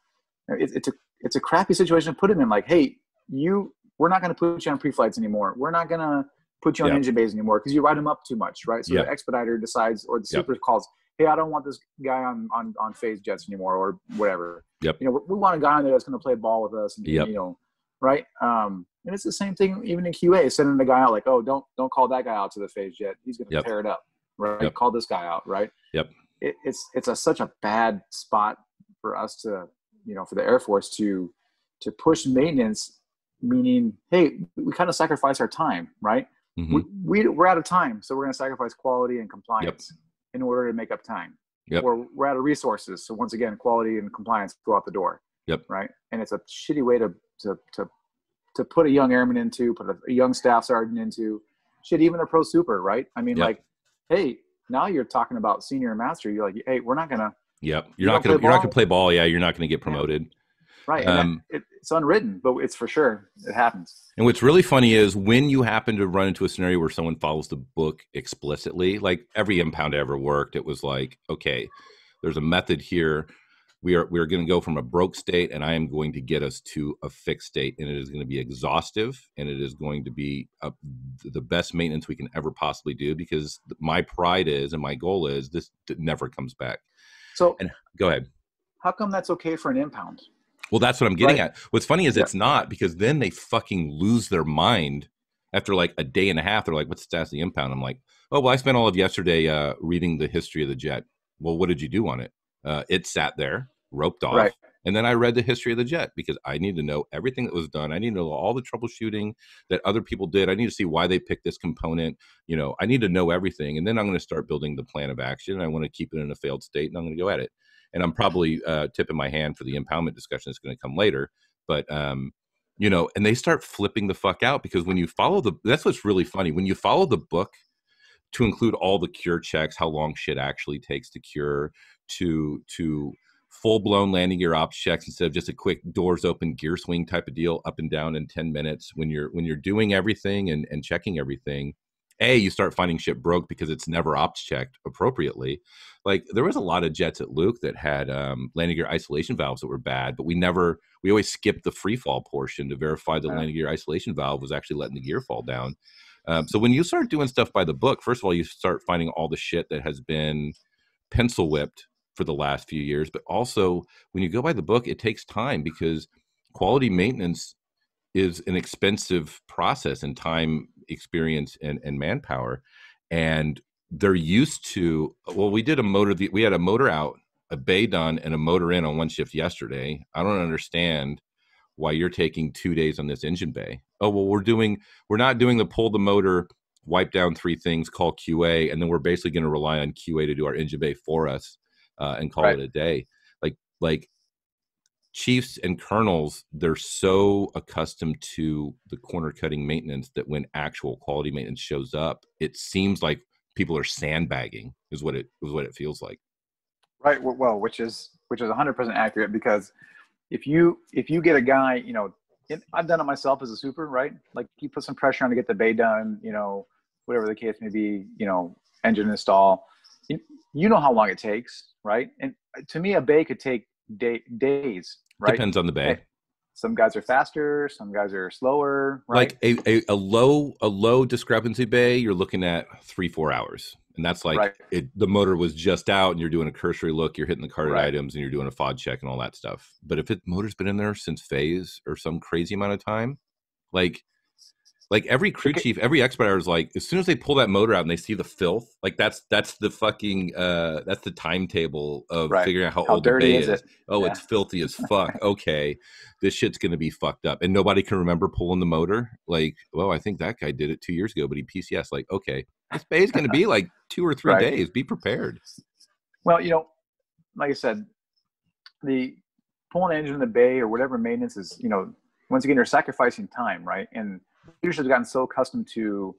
it, it's a it's a crappy situation to put him in. Like hey you we're not going to put you on pre-flights anymore. We're not going to put you on Yeah. engine bays anymore because you ride them up too much, right? So Yeah. the expediter decides, or the Yep. super calls, hey, I don't want this guy on on on phase jets anymore, or whatever. Yep. You know, we want a guy on there that's going to play ball with us, and Yep. you know, right? Um, and it's the same thing even in QA, sending the guy out like, oh, don't don't call that guy out to the phase jet. He's going to Yep. tear it up, right? Yep. Call this guy out, right? Yep. It, it's it's a such a bad spot for us to, you know, for the Air Force to to push maintenance meaning hey we kind of sacrifice our time right Mhm. we, we, we're out of time so we're going to sacrifice quality and compliance in order to make up time Yep. or we're out of resources so once again quality and compliance go out the door Yep. right and it's a shitty way to to to, to put a young airman into put a, a young staff sergeant into shit even a pro super right i mean Yep. like hey now you're talking about senior and master you're like hey we're not gonna Yep. You You're not gonna you're not gonna play ball. Yeah, you're not gonna get promoted. Right Um, it, it's unwritten but it's for sure it happens And what's really funny is when you happen to run into a scenario where someone follows the book explicitly, like every impound I ever worked, it was like, okay, There's a method here. We are we are going to go from a broke state, and I am going to get us to a fixed state, and it is going to be exhaustive, and it is going to be a, the best maintenance we can ever possibly do. Because my pride is, and my goal is, this never comes back. So And go ahead. how come that's okay for an impound? Well, that's what I'm getting Right. at. What's funny is Yeah. it's not because then they fucking lose their mind after like a day and a half. They're like, "What's the status of the impound?" I'm like, "Oh, well, I spent all of yesterday uh, reading the history of the jet." Well, what did you do on it? Uh, it sat there, roped off, Right. and then I read the history of the jet because I need to know everything that was done. I need to know all the troubleshooting that other people did. I need to see why they picked this component. You know, I need to know everything, and then I'm going to start building the plan of action. I want to keep it in a failed state, and I'm going to go at it and I'm probably uh, tipping my hand for the impoundment discussion that's going to come later. But um, you know, and they start flipping the fuck out because when you follow the, that's what's really funny. When you follow the book to include all the cure checks, how long shit actually takes to cure, to to full blown landing gear ops checks instead of just a quick doors open gear swing type of deal up and down in 10 minutes when you're when you're doing everything and, and checking everything a you start finding shit broke because it's never ops checked appropriately like there was a lot of jets at luke that had um, landing gear isolation valves that were bad but we never we always skipped the free fall portion to verify the Yeah. landing gear isolation valve was actually letting the gear fall down um, so when you start doing stuff by the book first of all you start finding all the shit that has been pencil whipped for the last few years but also when you go by the book it takes time because quality maintenance is an expensive process and time experience and, and manpower and they're used to well we did a motor we had a motor out a bay done and a motor in on one shift yesterday. I don't understand why you're taking two days on this engine bay. Oh well we're doing we're not doing the pull the motor wipe down three things call qa and then we're basically going to rely on qa to do our engine bay for us uh, and call Right. it a day. Like like chiefs and colonels they're so accustomed to the corner cutting maintenance that when actual quality maintenance shows up it seems like people are sandbagging is what it is what it feels like Right. Well, which is which is 100% accurate because if you if you get a guy, you know, I've done it myself as a super, right? Like you put some pressure on to get the bay done, you know, whatever the case may be, you know, engine install. You, you know how long it takes, right? And uh, to me, a bay could take day, days, right? depends on the bay Hey, Some guys are faster, some guys are slower, right? like a, a, a low a low discrepancy bay you're looking at three four hours and that's like Right. it, the motor was just out and you're doing a cursory look you're hitting the carded Right. items and you're doing a fod check and all that stuff but if it motor's been in there since phase or some crazy amount of time like like every crew Okay. chief every expediter is like as soon as they pull that motor out and they see the filth like that's that's the fucking uh that's the timetable of Right. figuring out how, How old the bay is is it? oh Yeah. it's filthy as fuck okay this shit's gonna be fucked up and nobody can remember pulling the motor like well i think that guy did it two years ago but he pcs like okay this bay is gonna be like two or three Right. days be prepared Well, you know, like I said, the pulling engine in the bay or whatever maintenance is, you know, once again, you're sacrificing time, right? And leadership has gotten so accustomed to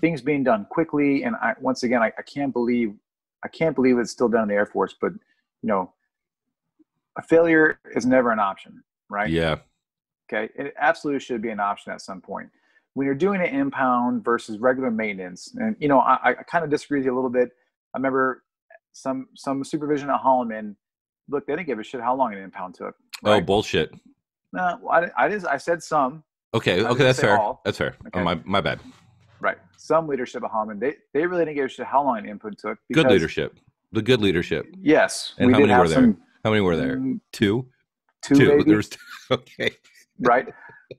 things being done quickly. And I, once again, I, I can't believe, I can't believe it's still done in the Air Force, but you know, a failure is never an option, right? yeah Okay, it absolutely should be an option at some point. When you're doing an impound versus regular maintenance, and you know, I, I kind of disagree with you a little bit. I remember some some supervision at Holloman. Look, they didn't give a shit how long an impound took. oh bullshit No, well, I, I didn't. I said some. Okay I okay that's fair all. that's fair Okay. oh, my, my bad Right, some leadership at Holloman. They they really didn't give a shit how long input took. good leadership the good leadership Yes, And we how many have were there? some- how many were there mm, two Two, two maybe. there's okay right?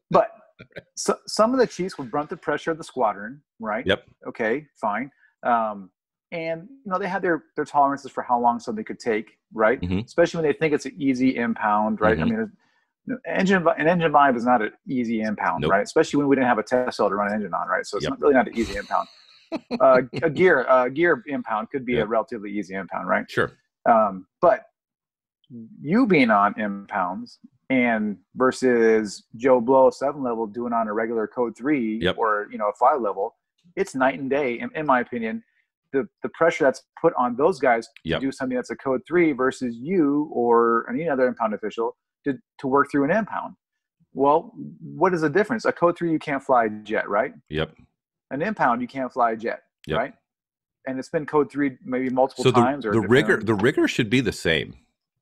But so, some of the chiefs would brunt the pressure of the squadron, right? Yep. Okay, fine. Um, and you know they had their their tolerances for how long something could take, right? Mhm. Especially when they think it's an easy impound, right? I Mhm. mean, engine an engine vibe is not an easy impound, Nope. right? Especially when we didn't have a test cell to run an engine on, right? So it's Yep. not really not an easy impound. uh, a gear a gear impound could be Yeah. a relatively easy impound, right? sure Um, but you being on impounds and versus Joe Blow seven level doing on a regular code three Yep. or you know a five level, it's night and day. In, in my opinion, the the pressure that's put on those guys Yep. to do something that's a code three versus you or any other impound official to to work through an impound. Well, what is the difference? A code three you can't fly a jet, right? yep An impound you can't fly a jet, Yep. right? and it's been code three maybe multiple so the, times. Or the rigor the rigor should be the same.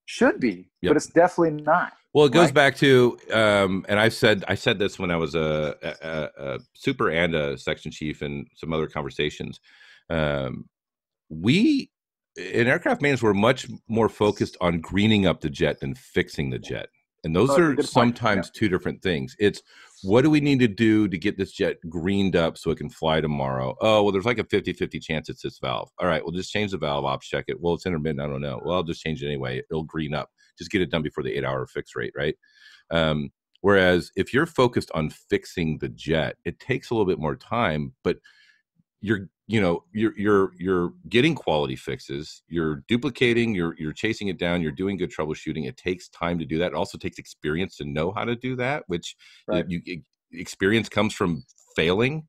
should be, Yep. but it's definitely not. Well, it goes Right. back to, um, and I said I said this when I was a, a, a, a super and a section chief and some other conversations. Um, we in aircraft maintenance we're much more focused on greening up the jet than fixing the jet, and those Oh, are sometimes two different things. It's what do we need to do to get this jet greened up so it can fly tomorrow? Oh, well, there's like a 50 50 chance it's this valve. All right, we'll just change the valve, ops check it. Well, it's intermittent. I don't know. Well, I'll just change it anyway. It'll green up. Just get it done before the eight hour fix rate, right? Um, whereas if you're focused on fixing the jet, it takes a little bit more time, but you're you know you're you're you're getting quality fixes you're duplicating you're you're chasing it down you're doing good troubleshooting it takes time to do that it also takes experience to know how to do that which Right. you, you experience comes from failing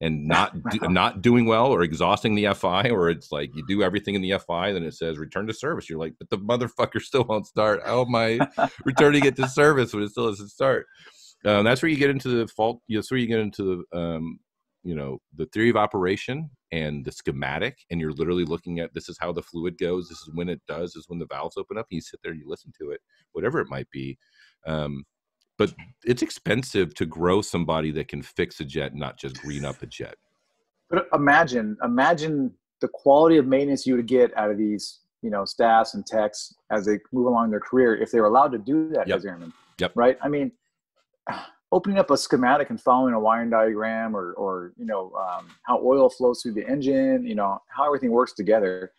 and not do, not doing well or exhausting the fi or it's like you do everything in the fi then it says return to service. You're like but the motherfucker still won't start. How am i returning it to service when it still doesn't start? Um, that's where you get into the fault that's where you get into the um, you know the theory of operation and the schematic and you're literally looking at this is how the fluid goes this is when it does this is when the valves open up and you sit there and you listen to it whatever it might be um, but it's expensive to grow somebody that can fix a jet not just green up a jet But imagine, imagine the quality of maintenance you would get out of these, you know, staffs and techs as they move along their career if they were allowed to do that Yep. as airmen. Yep. Right. I mean, opening up a schematic and following a wiring diagram, or, or you know, um, how oil flows through the engine, you know, how everything works together.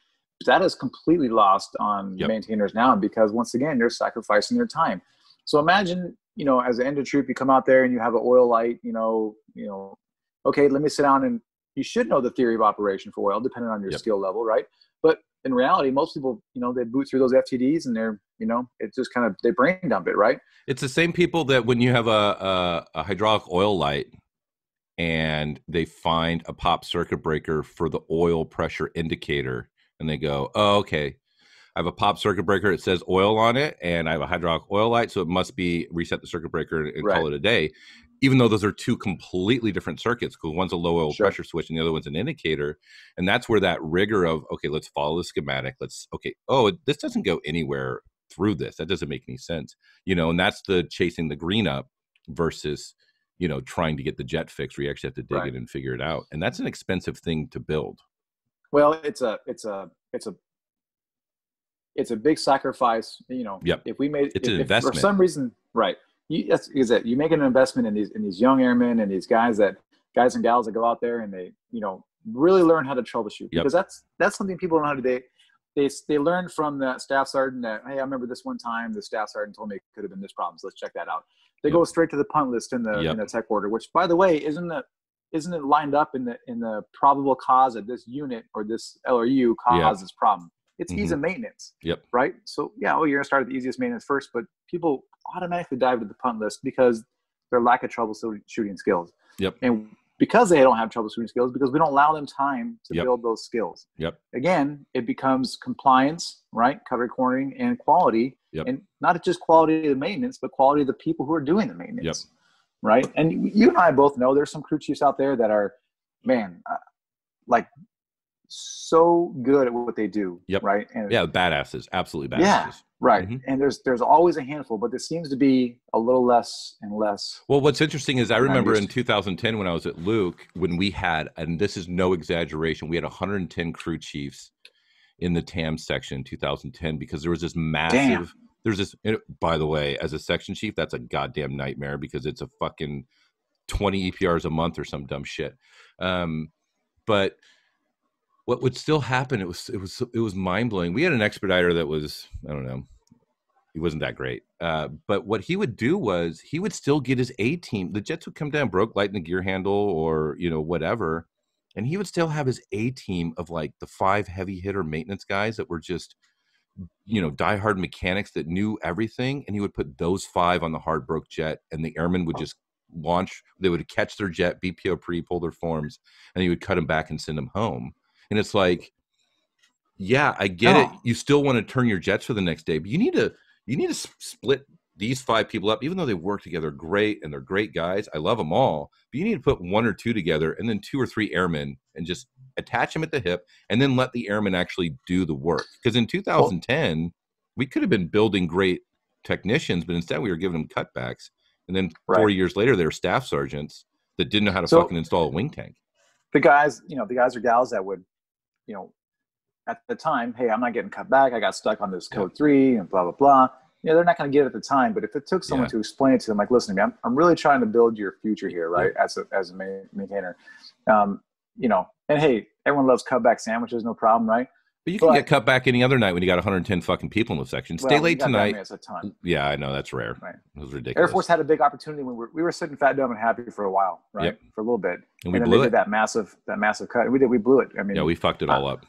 That is completely lost on Yep. maintainers now because once again they're sacrificing their time. So imagine, you know, as an engine troop, you come out there and you have an oil light, you know, you know, okay, let me sit down and you should know the theory of operation for oil, depending on your Yep. skill level, right? But in reality, most people, you know, they boot through those FTDs and they're, you know, it just kind of they brain dump it, right? It's the same people that when you have a, a, a hydraulic oil light and they find a pop circuit breaker for the oil pressure indicator and they go, oh, okay, I have a pop circuit breaker. It says oil on it and I have a hydraulic oil light. So it must be reset the circuit breaker and Right. call it a day. Even though those are two completely different circuits, because one's a low oil Sure. pressure switch and the other one's an indicator. And that's where that rigor of, okay, let's follow the schematic. Let's, okay, oh, this doesn't go anywhere through this. That doesn't make any sense you know, and that's the chasing the green up versus, you know, trying to get the jet fixed where you actually have to dig Right. it and figure it out. And that's an expensive thing to build. Well, it's a, it's a, it's a, it's a big sacrifice. You know, Yep. if we made, It's if, an if for some reason, right? You, that's is it. You make an investment in these in these young airmen and these guys that guys and gals that go out there and they, you know, really learn how to troubleshoot Yep. because that's that's something people don't know how to do. They they learn from the staff sergeant that hey, I remember this one time the staff sergeant told me it could have been this problem, so let's check that out. They Yep. go straight to the punt list in the Yep. in the tech order, which by the way isn't the isn't it lined up in the in the probable cause that this unit or this LRU caused this problem? It's ease Mhm. of maintenance, Yep. right? So yeah, oh, you're gonna start at the easiest maintenance first, but people automatically dive to the punt list because their lack of troubleshooting skills. Yep. And because they don't have troubleshooting skills, because we don't allow them time to Yep. build those skills. Yep. Again, it becomes compliance, right? Cover cornering and quality, Yep. and not just quality of the maintenance, but quality of the people who are doing the maintenance, Yep. right? And you and I both know there's some crew chiefs out there that are, man, uh, like so good at what they do, Yep. right? And Yeah, badasses. Absolutely badasses. Yeah. right. Mhm. And there's there's always a handful, but there seems to be a little less and less. Well, what's interesting is I remember in 2010 when I was at Luke, when we had, and this is no exaggeration, we had 110 crew chiefs in the TAM section in 2010 because there was this massive. There's this. By the way, as a section chief, that's a goddamn nightmare because it's a fucking 20 EPRs a month or some dumb shit. Um, but what would still happen? It was it was it was mind blowing. We had an expediter that was I don't know he wasn't that great. Uh, but what he would do was he would still get his A team. The Jets would come down, broke light in the gear handle or, you know, whatever. And he would still have his A team of like the five heavy hitter maintenance guys that were just, you know, diehard mechanics that knew everything. And he would put those five on the hard broke jet and the airmen would just launch. They would catch their jet, BPO pre, pull their forms, and he would cut them back and send them home. And it's like, yeah, I get it. You still want to turn your jets for the next day, but you need to you need to split these five people up, even though they work together great and they're great guys. I love them all, but you need to put one or two together and then two or three airmen and just attach them at the hip, and then let the airmen actually do the work. Because in 2010, we could have been building great technicians, but instead we were giving them cutbacks. And then four Right. years later, they were staff sergeants that didn't know how to So- fucking install a wing tank. the guys, you know, the guys or gals that would, you know, at the time, hey, I'm not getting cut back. I got stuck on this code three and blah blah blah. You know, they're not going to get it at the time. But if it took someone Yeah. to explain it to them, like, listen to me, I'm, I'm really trying to build your future here, right? As a as a ma- maintainer, um, you know, and hey, everyone loves cutback sandwiches, no problem, right? But you can But- get cut back any other night when you got 110 fucking people in the section. Stay Well, late tonight. a ton. Yeah, I know that's rare. Right. It was ridiculous. Air Force had a big opportunity when we were, we were sitting fat, dumb, and happy for a while, right? Yep. For a little bit, and we then blew it. did that massive that massive cut. We did. We blew it. I mean, Yeah, we fucked it all up.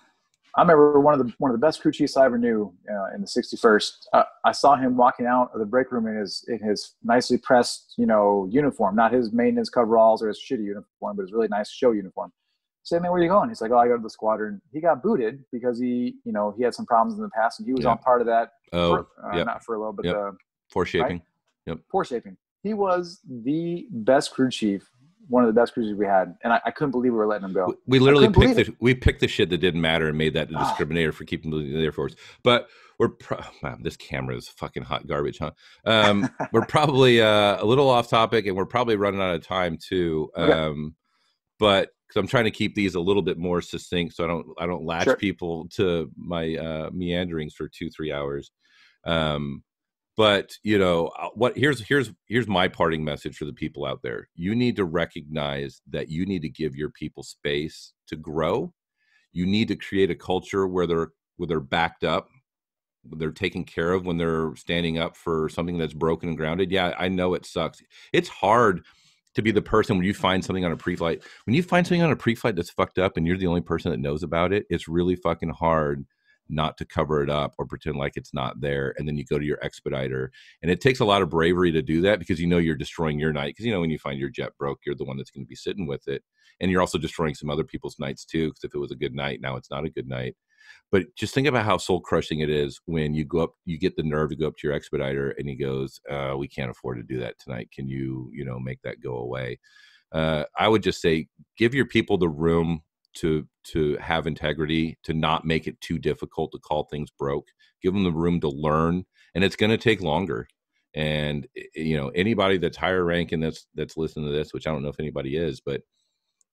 I remember one of the one of the best crew chiefs I ever knew uh, in the 61st. Uh, I saw him walking out of the break room in his in his nicely pressed, you know, uniform, not his maintenance coveralls or his shitty uniform, but his really nice show uniform. Say, man, where are you going? He's like, oh, I go to the squadron. He got booted because he, you know, he had some problems in the past, and he was Yeah. on part of that. Oh, fur- uh, yep. not furlough, but Yep. the force shaping. yep poor shaping. He was the best crew chief, one of the best crew chiefs we had, and I, I couldn't believe we were letting him go. We- We literally picked the, we picked the shit that didn't matter and made that the Ah. discriminator for keeping the Air Force. But we're pro- wow, this camera is fucking hot garbage, huh? Um, we're probably uh, a little off topic and we're probably running out of time too. Okay. Um, but because I'm trying to keep these a little bit more succinct, so I don't I don't latch Sure. people to my uh, meanderings for two three hours. Um, but you know uh, what here's here's here's my parting message for the people out there you need to recognize that you need to give your people space to grow you need to create a culture where they're where they're backed up they're taken care of when they're standing up for something that's broken and grounded yeah i know it sucks it's hard to be the person when you find something on a pre-flight when you find something on a pre-flight that's fucked up and you're the only person that knows about it it's really fucking hard not to cover it up or pretend like it's not there and then you go to your expediter. And it takes a lot of bravery to do that because you know you're destroying your night because you know when you find your jet broke you're the one that's going to be sitting with it. And you're also destroying some other people's nights too because if it was a good night now it's not a good night but just think about how soul crushing it is when you go up you get the nerve to go up to your expediter and he goes uh, we can't afford to do that tonight. Can you you know make that go away? Uh, i would just say give your people the room to to have integrity to not make it too difficult to call things broke. Give them the room to learn and it's going to take longer. And you know anybody that's higher ranking that's that's listening to this which i don't know if anybody is but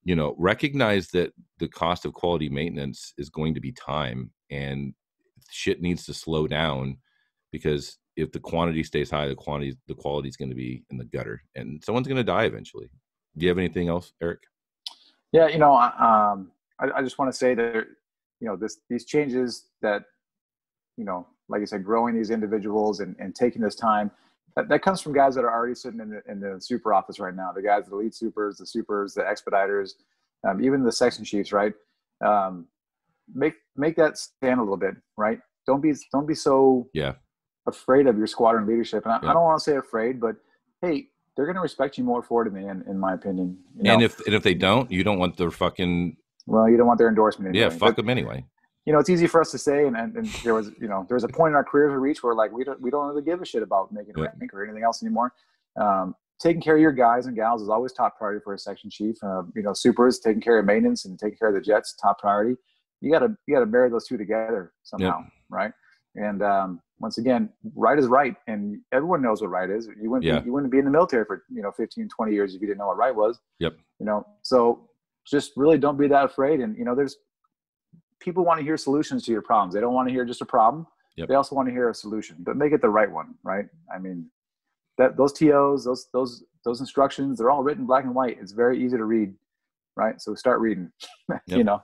you know recognize that the cost of quality maintenance is going to be time and shit needs to slow down because if the quantity stays high the quantity the quality is going to be in the gutter and someone's going to die eventually. Do you have anything else eric? Yeah, you know, I- um, I, I just want to say that you know this these changes that you know, like I said, growing these individuals and, and taking this time that, that comes from guys that are already sitting in the, in the super office right now. The guys, the lead supers, the supers, the expediters, um, even the section chiefs, right? Um, make make that stand a little bit, right? Don't be don't be so Yeah. afraid of your squadron leadership. And I, Yeah. I don't want to say afraid, but hey, they're going to respect you more for it in the end, in my opinion. You and if and if they don't you don't want their fucking well, you don't want their endorsement. yeah fuck But, them anyway you know, it's easy for us to say, and, and, and there was, you know, there was a point in our careers we reached where like we don't we don't really give a shit about making Yeah. rank or anything else anymore. Um, taking care of your guys and gals is always top priority for a section chief. Uh, you know, supers taking care of maintenance and taking care of the jets top priority. You gotta you gotta marry those two together somehow, right? And um, once again, right is right, and everyone knows what right is. You wouldn't Yeah. be, you wouldn't be in the military for you know 15, 20 years if you didn't know what right was. Yep. You know, so just really don't be that afraid. And you know, there's people want to hear solutions to your problems. They don't want to hear just a problem. Yep. They also want to hear a solution, but make it the right one, right? I mean, that those TOs, those those those instructions, they're all written black and white. It's very easy to read, right? So start reading. you know,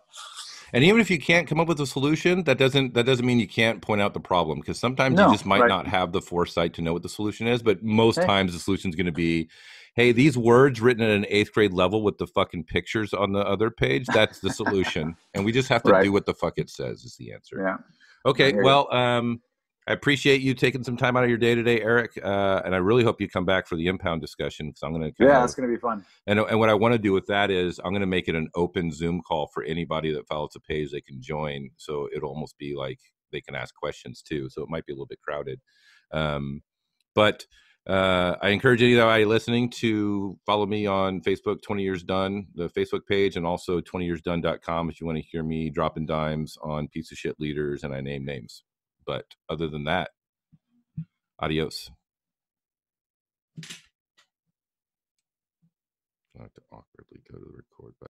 And even if you can't come up with a solution, that doesn't that doesn't mean you can't point out the problem because sometimes No, you just might right. not have the foresight to know what the solution is. But most Hey. times the solution is going to be, hey, these words written at an eighth grade level with the fucking pictures on the other page, that's the solution. and we just have to Right. do what the fuck it says is the answer. yeah. Okay, well, um, I appreciate you taking some time out of your day today, Eric, uh, and I really hope you come back for the impound discussion because I'm going to Yeah, it's gonna be fun. and, and what I want to do with that is I'm going to make it an open Zoom call for anybody that follows the page. They can join, so it'll almost be like they can ask questions too. So it might be a little bit crowded, um, but Uh, I encourage anybody listening to follow me on Facebook, 20 Years Done, the Facebook page, and also 20yearsdone.com if you want to hear me dropping dimes on piece of shit leaders and I name names. But other than that, adios. I have to awkwardly go to the record button.